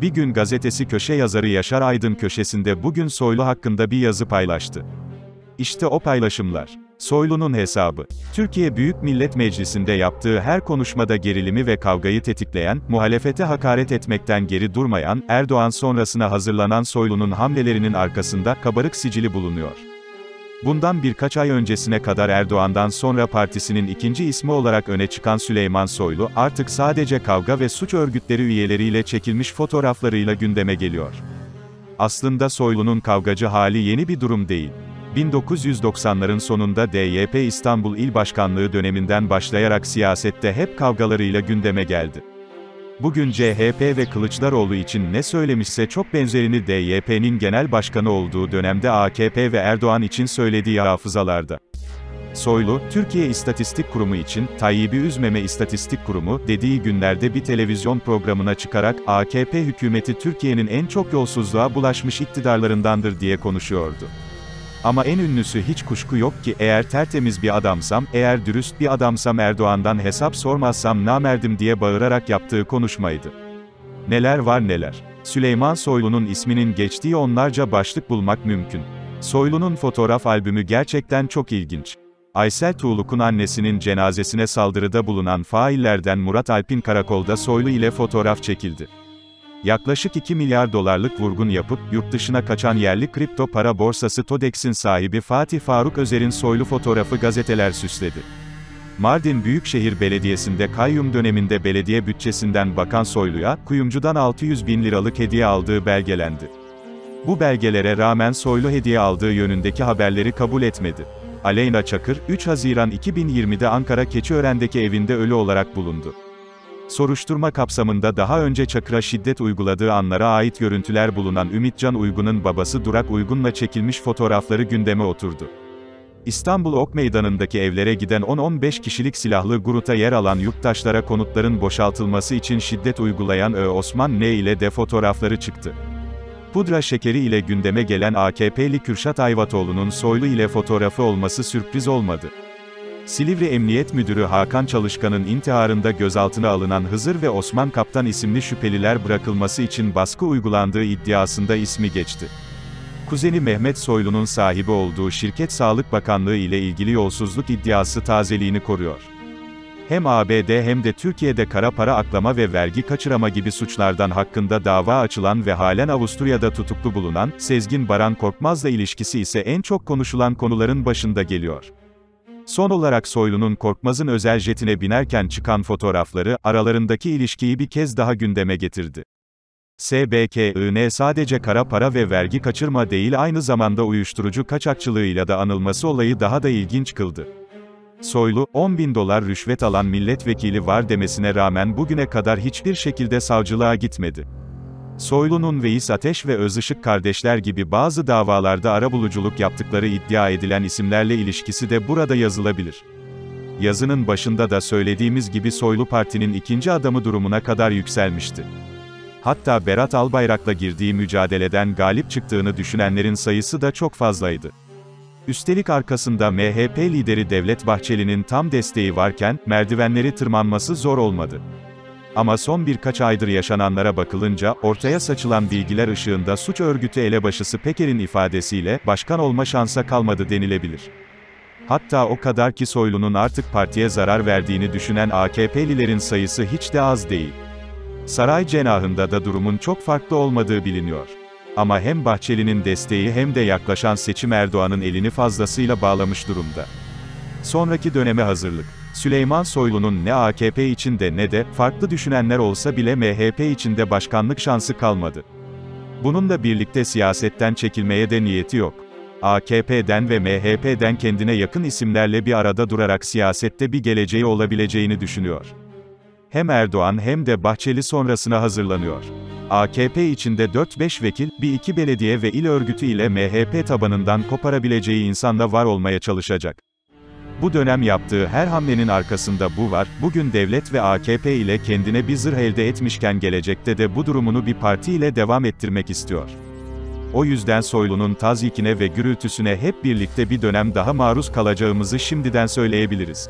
Bir gün gazetesi köşe yazarı Yaşar Aydın köşesinde bugün Soylu hakkında bir yazı paylaştı. İşte o paylaşımlar. Soylu'nun hesabı. Türkiye Büyük Millet Meclisi'nde yaptığı her konuşmada gerilimi ve kavgayı tetikleyen, muhalefete hakaret etmekten geri durmayan, Erdoğan sonrasına hazırlanan Soylu'nun hamlelerinin arkasında kabarık sicili bulunuyor. Bundan birkaç ay öncesine kadar Erdoğan'dan sonra partisinin ikinci ismi olarak öne çıkan Süleyman Soylu, artık sadece kavga ve suç örgütleri üyeleriyle çekilmiş fotoğraflarıyla gündeme geliyor. Aslında Soylu'nun kavgacı hali yeni bir durum değil. 1990'ların sonunda DYP İstanbul İl Başkanlığı döneminden başlayarak siyasette hep kavgalarıyla gündeme geldi. Bugün CHP ve Kılıçdaroğlu için ne söylemişse çok benzerini DYP'nin genel başkanı olduğu dönemde AKP ve Erdoğan için söylediği hafızalarda. Soylu, Türkiye İstatistik Kurumu için, Tayyip'i üzmeme İstatistik Kurumu, dediği günlerde bir televizyon programına çıkarak, AKP hükümeti Türkiye'nin en çok yolsuzluğa bulaşmış iktidarlarındandır diye konuşuyordu. Ama en ünlüsü hiç kuşku yok ki, eğer tertemiz bir adamsam, eğer dürüst bir adamsam Erdoğan'dan hesap sormazsam namerdim diye bağırarak yaptığı konuşmaydı. Neler var neler. Süleyman Soylu'nun isminin geçtiği onlarca başlık bulmak mümkün. Soylu'nun fotoğraf albümü gerçekten çok ilginç. Aysel Tuğluk'un annesinin cenazesine saldırıda bulunan faillerden Murat Alpin karakolda Soylu ile fotoğraf çekildi. Yaklaşık 2 milyar dolarlık vurgun yapıp, yurt dışına kaçan yerli kripto para borsası Todex'in sahibi Fatih Faruk Özer'in soylu fotoğrafı gazeteler süsledi. Mardin Büyükşehir Belediyesi'nde kayyum döneminde belediye bütçesinden bakan Soylu'ya, kuyumcudan 600 bin liralık hediye aldığı belgelendi. Bu belgelere rağmen Soylu hediye aldığı yönündeki haberleri kabul etmedi. Aleyna Çakır, 3 Haziran 2020'de Ankara Keçiören'deki evinde ölü olarak bulundu. Soruşturma kapsamında daha önce Çakır'a şiddet uyguladığı anlara ait görüntüler bulunan Ümitcan Uygun'un babası Durak Uygun'la çekilmiş fotoğrafları gündeme oturdu. İstanbul Ok Meydanı'ndaki evlere giden 10-15 kişilik silahlı gruta yer alan yurttaşlara konutların boşaltılması için şiddet uygulayan Ö. Osman N ile de fotoğrafları çıktı. Pudra şekeri ile gündeme gelen AKP'li Kürşat Ayvatoğlu'nun Soylu ile fotoğrafı olması sürpriz olmadı. Silivri Emniyet Müdürü Hakan Çalışkan'ın intiharında gözaltına alınan Hızır ve Osman Kaptan isimli şüpheliler bırakılması için baskı uygulandığı iddiasında ismi geçti. Kuzeni Mehmet Soylu'nun sahibi olduğu şirket Sağlık Bakanlığı ile ilgili yolsuzluk iddiası tazeliğini koruyor. Hem ABD hem de Türkiye'de kara para aklama ve vergi kaçırama gibi suçlardan hakkında dava açılan ve halen Avusturya'da tutuklu bulunan, Sezgin Baran Korkmaz'la ilişkisi ise en çok konuşulan konuların başında geliyor. Son olarak Soylu'nun Korkmaz'ın özel jetine binerken çıkan fotoğrafları, aralarındaki ilişkiyi bir kez daha gündeme getirdi. SBKIN sadece kara para ve vergi kaçırma değil aynı zamanda uyuşturucu kaçakçılığıyla da anılması olayı daha da ilginç kıldı. Soylu, 10 bin dolar rüşvet alan milletvekili var demesine rağmen bugüne kadar hiçbir şekilde savcılığa gitmedi. Soylu'nun Veys Ateş ve Özışık kardeşler gibi bazı davalarda arabuluculuk yaptıkları iddia edilen isimlerle ilişkisi de burada yazılabilir. Yazının başında da söylediğimiz gibi Soylu Parti'nin ikinci adamı durumuna kadar yükselmişti. Hatta Berat Albayrak'la girdiği mücadeleden galip çıktığını düşünenlerin sayısı da çok fazlaydı. Üstelik arkasında MHP lideri Devlet Bahçeli'nin tam desteği varken, merdivenleri tırmanması zor olmadı. Ama son birkaç aydır yaşananlara bakılınca, ortaya saçılan bilgiler ışığında suç örgütü elebaşısı Peker'in ifadesiyle, başkan olma şansa kalmadı denilebilir. Hatta o kadar ki Soylu'nun artık partiye zarar verdiğini düşünen AKP'lilerin sayısı hiç de az değil. Saray cenahında da durumun çok farklı olmadığı biliniyor. Ama hem Bahçeli'nin desteği hem de yaklaşan seçim Erdoğan'ın elini fazlasıyla bağlamış durumda. Sonraki döneme hazırlık. Süleyman Soylu'nun ne AKP içinde ne de, farklı düşünenler olsa bile MHP içinde başkanlık şansı kalmadı. Bununla birlikte siyasetten çekilmeye de niyeti yok. AKP'den ve MHP'den kendine yakın isimlerle bir arada durarak siyasette bir geleceği olabileceğini düşünüyor. Hem Erdoğan hem de Bahçeli sonrasına hazırlanıyor. AKP içinde 4-5 vekil, bir iki belediye ve il örgütü ile MHP tabanından koparabileceği insanla var olmaya çalışacak. Bu dönem yaptığı her hamlenin arkasında bu var, bugün devlet ve AKP ile kendine bir zırh elde etmişken gelecekte de bu durumunu bir parti ile devam ettirmek istiyor. O yüzden Soylu'nun tazyikine ve gürültüsüne hep birlikte bir dönem daha maruz kalacağımızı şimdiden söyleyebiliriz.